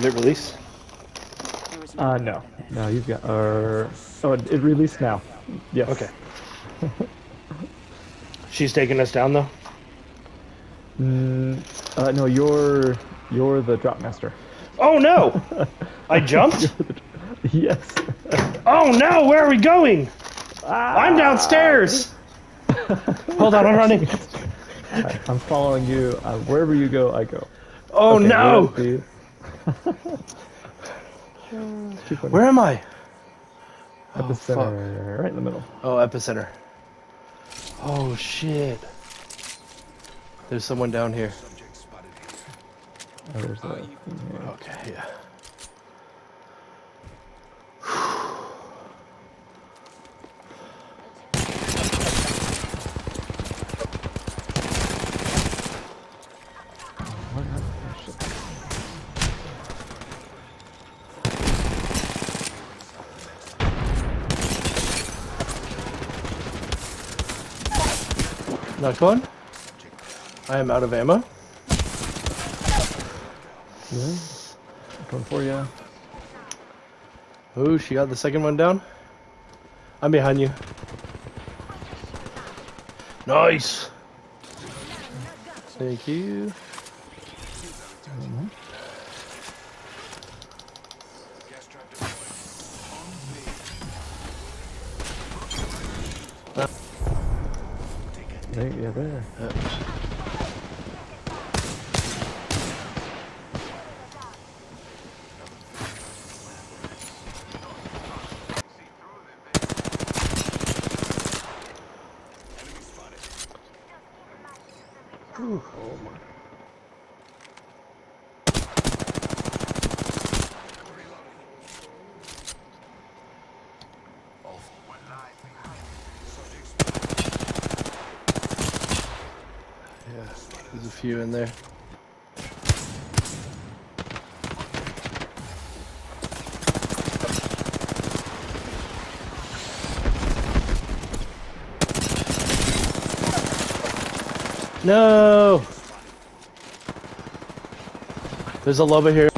fair. Did it release? Uh, no. No, you've got, uh, oh, it, it released now. Yes. Okay. She's taking us down though. Mm, uh, no, you're, you're the drop master. Oh no! I jumped. yes. Oh no! Where are we going? Ah! I'm downstairs. Hold on, I'm running. Alright, I'm following you. Uh, wherever you go, I go. Oh Okay, no! You're at the- Where am I? Oh, epicenter, the center, right in the middle. Oh, epicenter. Oh shit. There's someone down here. Oh, there's the thing here. Okay, yeah. One. I am out of ammo. Yeah. Coming for you. Oh, she got the second one down. I'm behind you. Nice. Thank you. There, yeah, there. Yeah, there's a few in there. No! There's a loba here.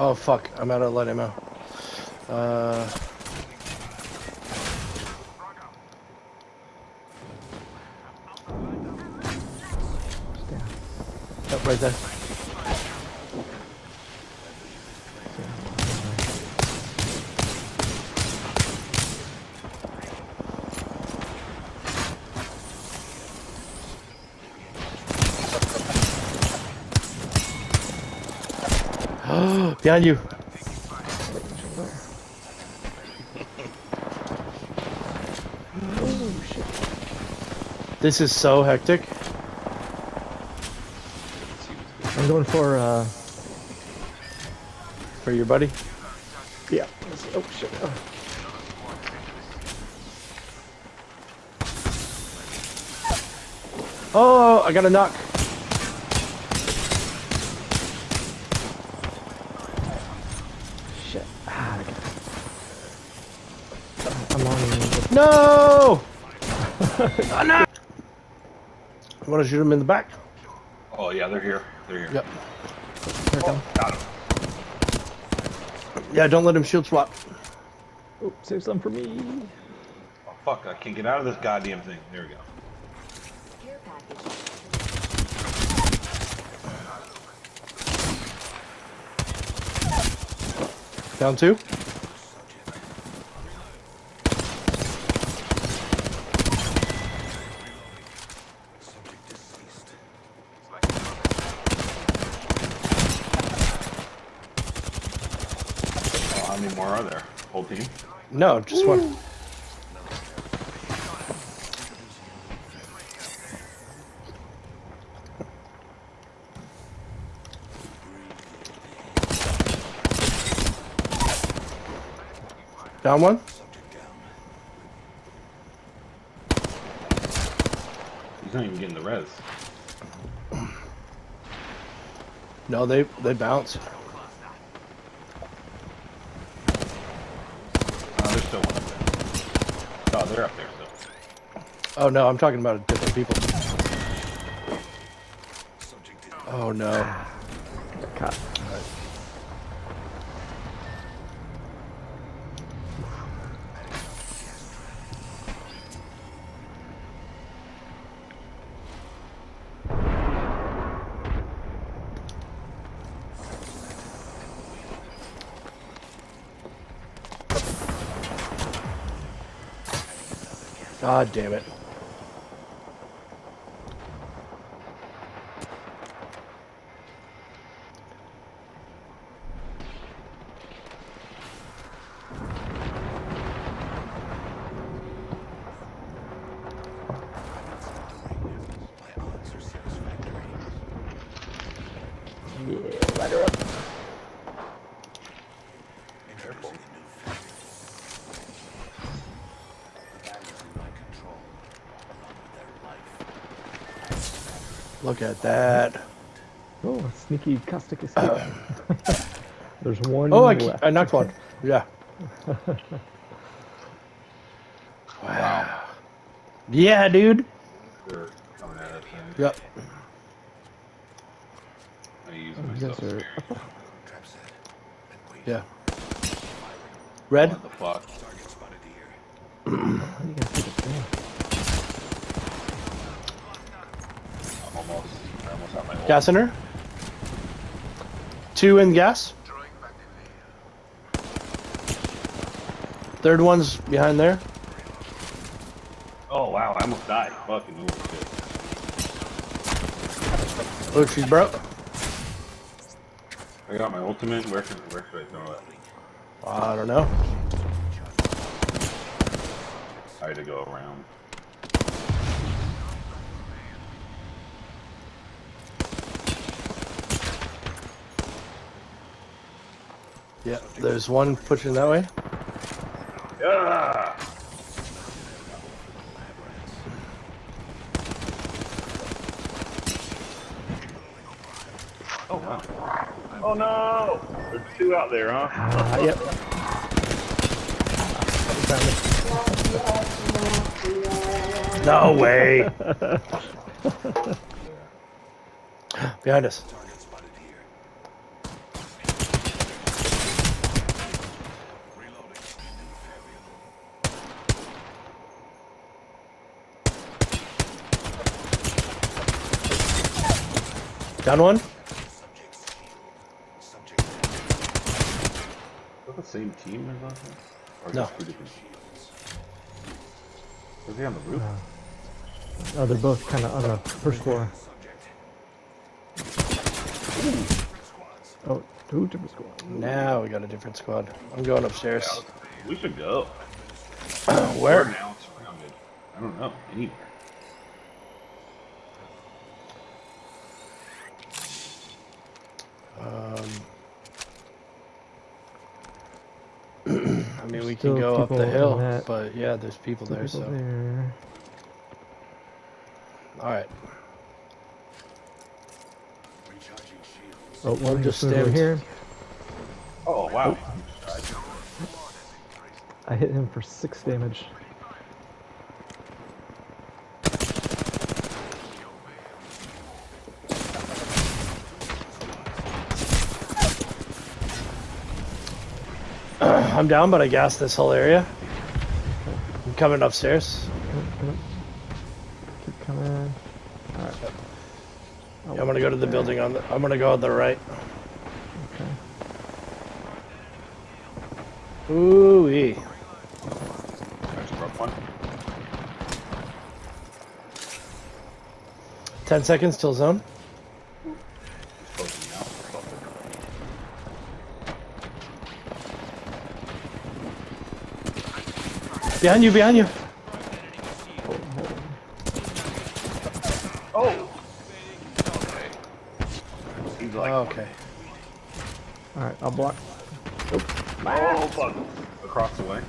Oh fuck, I'm out of light ammo. Uh, oh, right there. Behind you. Oh, shit. This is so hectic. I'm going for, uh, For your buddy. yeah. Oh, shit. Oh. Oh, I got a knock. Shit. Ah, okay. I'm on the No! oh, no! I want to shoot him in the back. Oh yeah, they're here. They're here. Yep. Here it comes. Oh, got him. Yeah, don't let him shield swap. Oh, save some for me. Oh, fuck! I can't get out of this goddamn thing. There we go. Down two. Oh, how many more are there? Whole team. No, just one. Down one. He's not even getting the res. No, they they bounce. Oh, there's still one up there. Oh, they're up there still. Oh no, I'm talking about different people. Oh no. Got caught. God damn it. Yeah, light her up. Careful. Look at that. Oh, sneaky caustic escape. Uh, There's one Oh, I, left. I knocked uh, one. Yeah. wow. Yeah, dude. They're coming at us. man. Yep. I use Oh, my you are Yeah. Red. What the fuck? How do you guys get it down? I'm almost, I almost have my ult. Gas in her. Two in gas. Third one's behind there. Oh wow, I almost died. Fucking holy shit. Oh, she's broke. I got my ultimate. Where can where should I throw it? I don't know. I had to go around. Yeah, there's one pushing that way. Yeah. Oh wow. Oh no! There's two out there, huh? Ah, yep. No way. Behind us. Down one. Is that the same team as last time? Or No. just two different teams? Was he on the roof? No, Oh, they're both kind of on the first floor. Oh, two different squads. Now we got a different squad. I'm going upstairs. We should go. Where? We're now surrounded. I don't know. Anywhere. Um, I mean, we can go up the hill, but yeah, there's people there. People So, there. all right. Oh, one just just moved over here. Oh wow. I hit him for six damage. I'm down, but I gassed this whole area. I'm coming upstairs. Keep coming. Alright. Yeah, I'm gonna go to the building on the. I'm gonna go on the right. Okay. Ooh wee. I just broke one. Ten seconds till zone. Behind you, behind you. Oh. Okay. He's like, Okay. Alright, I'll block. oh fuck. Across the way.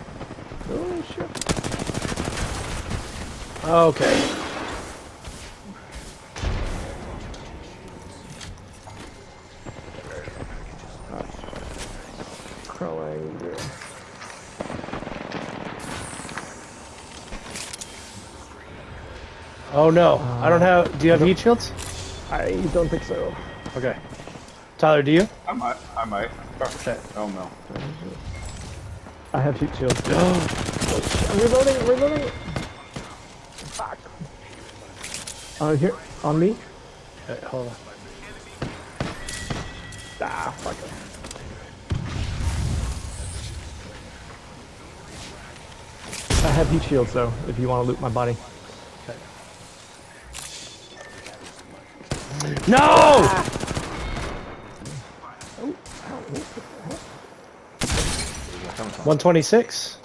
Oh shit. Okay. Oh no, I don't have. Do you have heat shields? I don't think so. Okay. Tyler, do you? I might. I might. Okay. Oh no. I have heat shields. oh, I'm reloading, reloading. Fuck. Uh, here, on me. Okay, hold on. Ah, fuck it. I have heat shields though, if you want to loot my body. No! One twenty six.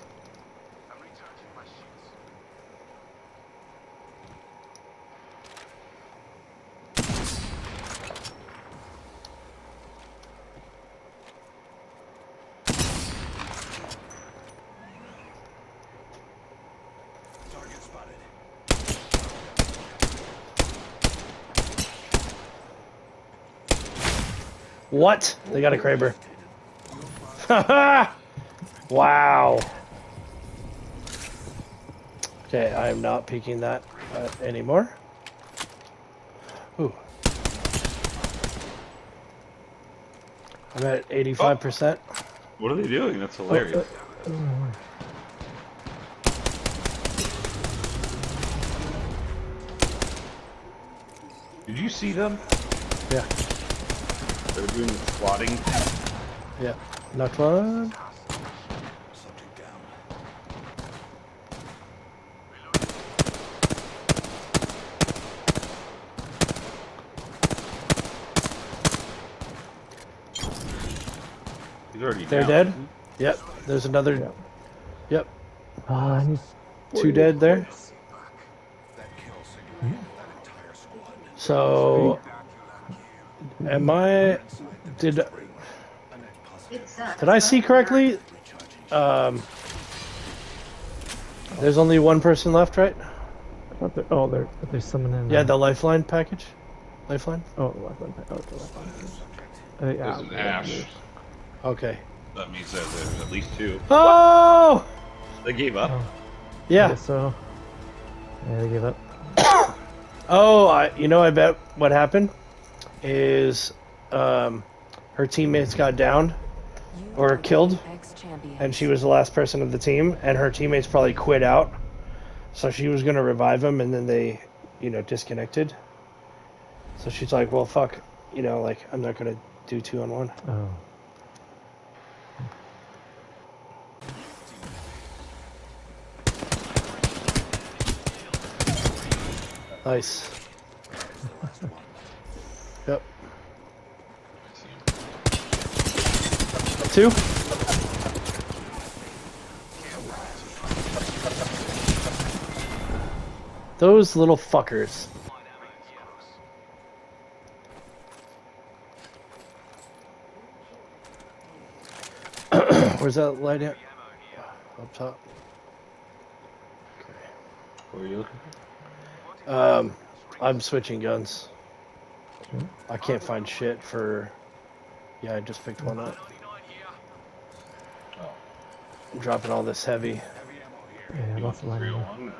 What? They got a Kraber. wow. Okay, I am not peeking that uh, anymore. Ooh. I'm at 85%. What are they doing? That's hilarious. Did you see them? Yeah, They're doing the squatting. yeah. Knocked one. They're down. dead. Yep. There's another. Yep. Yep. Ah, I need Two dead there. So, am I? Did did I see correctly? Um, there's only one person left, right? I thought there- oh, there, there's someone in. Yeah, the lifeline package. Lifeline. Oh, left one. Oh, okay, left one. Uh, yeah, There's an ash. Okay. That means that there's at least two. Oh, They gave up. I yeah. so. Yeah, they gave up. Oh, I, you know, I bet what happened is um, her teammates got down or killed, and she was the last person of the team, and her teammates probably quit out. So she was gonna revive them, and then they, you know, disconnected. So she's like, "Well, fuck, you know, like I'm not gonna do two on one." Oh. Nice. Those little fuckers. Where's that light at? Up top. What are you looking for? Um, I'm switching guns. I can't find shit for. Yeah, I just picked one up. I'm dropping all this heavy. Yeah, lots of line. in there. 301?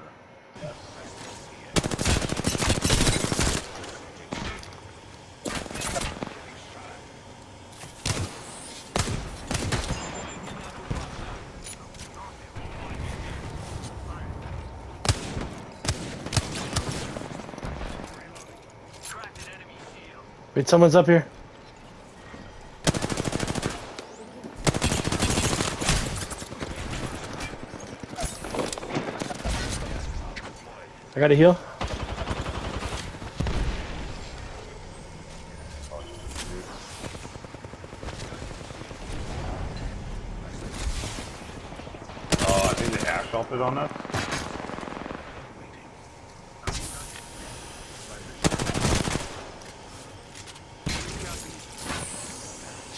Wait, someone's up here. Got a heal. Oh, I think the ash salted on us.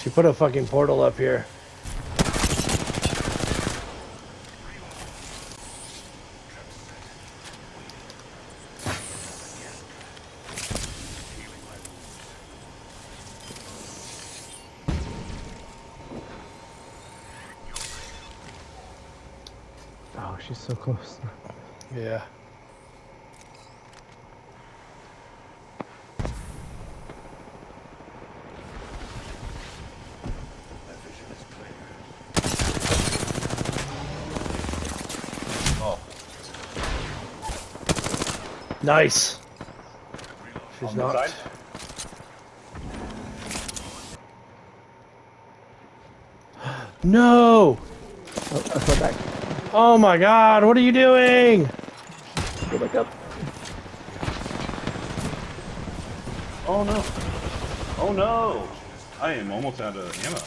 She put a fucking portal up here. so close. Yeah. Oh. Nice. She's not. no. Oh, I fell back. Oh my god, what are you doing? Go back up. Oh no. Oh no. I am almost out of ammo.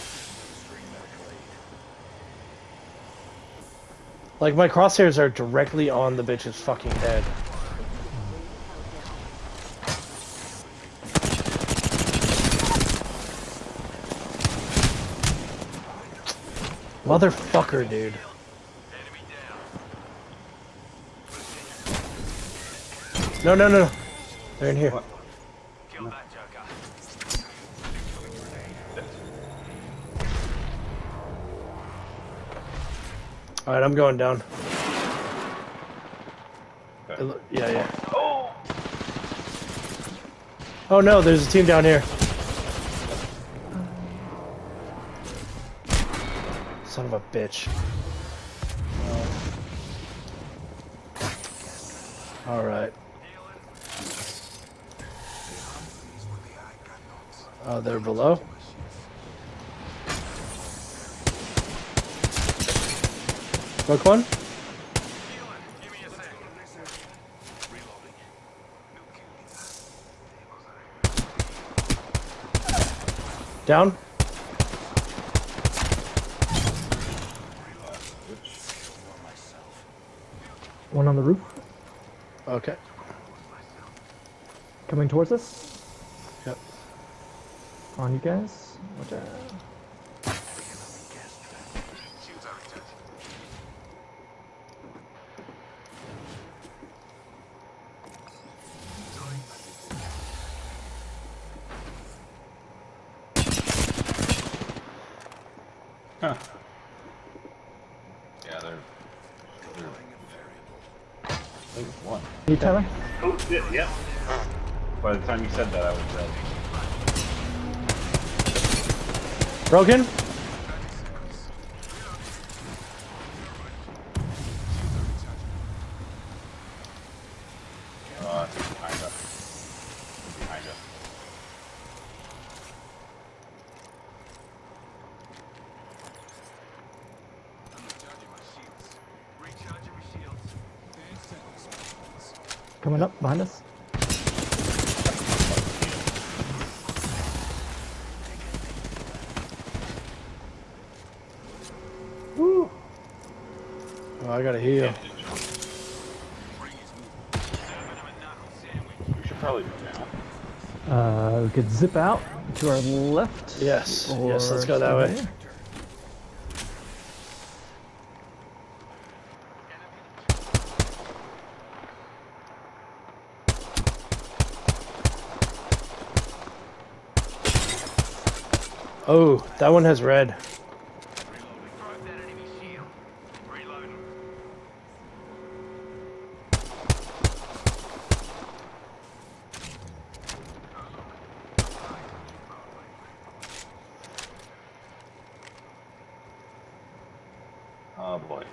Like, my crosshairs are directly on the bitch's fucking head. Motherfucker, dude. No, no, no. no. They're in here. What? Alright, I'm going down. Okay. Yeah, yeah. Oh! Oh no, there's a team down here. Son of a bitch. Alright. Oh, they're below? Look one? Down? One on the roof. Okay. Coming towards us. Yep. On you guys. Watch out. Huh. Yeah, they're. they're I think it's one. You Tyler? Oh shit, yeah. By the time you said that, I was dead. Broken? Uh, behind us. Behind us. Coming up behind us. Oh, I gotta heal. We should probably go down. Uh, we could zip out to our left. Yes, yes, let's go that way. there. Oh, that one has red. Oh boy.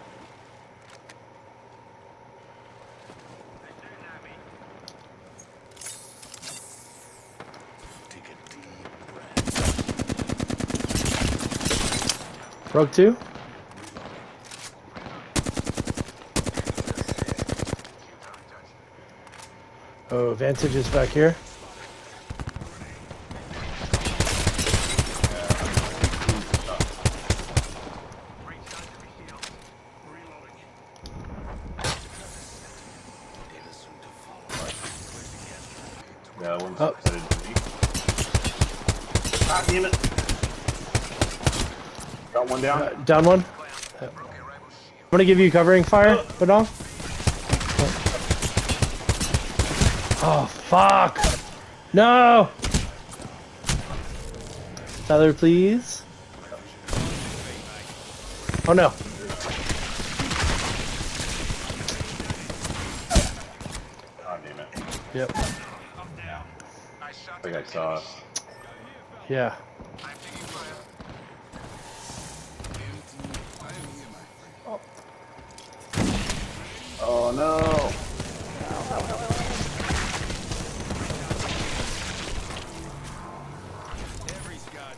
Broke two? Oh, Vantage is back here. Yeah, that one's Oh. headed to me. God damn it. Got one down. One. I'm gonna give you covering fire, Badal. Oh, fuck. No! Tyler, please. Oh no. God damn it. Yep. I think I saw. Yeah. Oh no! no,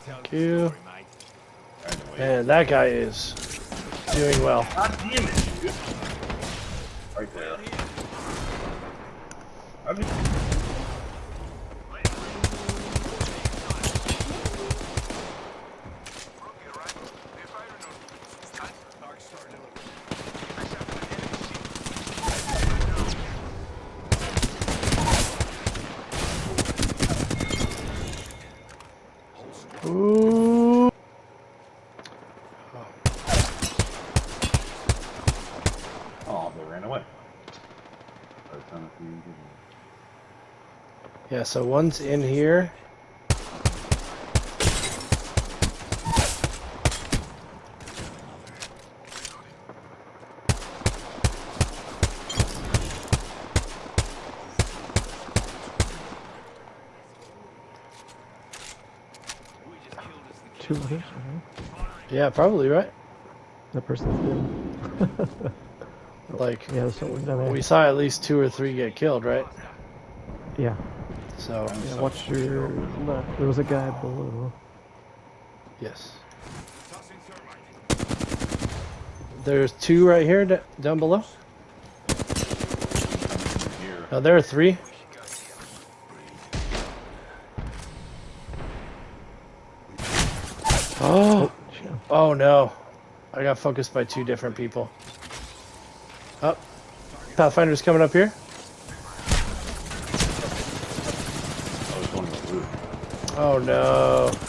Thank you. That guy is doing well. God damn it. Yeah, so one's in here. Two. Yeah, probably, right? That person's dead. Like, yeah, there's someone down there. we saw at least two or three get killed, right? Yeah. So, Yeah, watch your left. There was a guy below. yes. There's two right here, d- down below. Here. Now there are three. Oh, oh no. I got focused by two different people. Up. Pathfinder's coming up here. I was going to the roof. Oh no.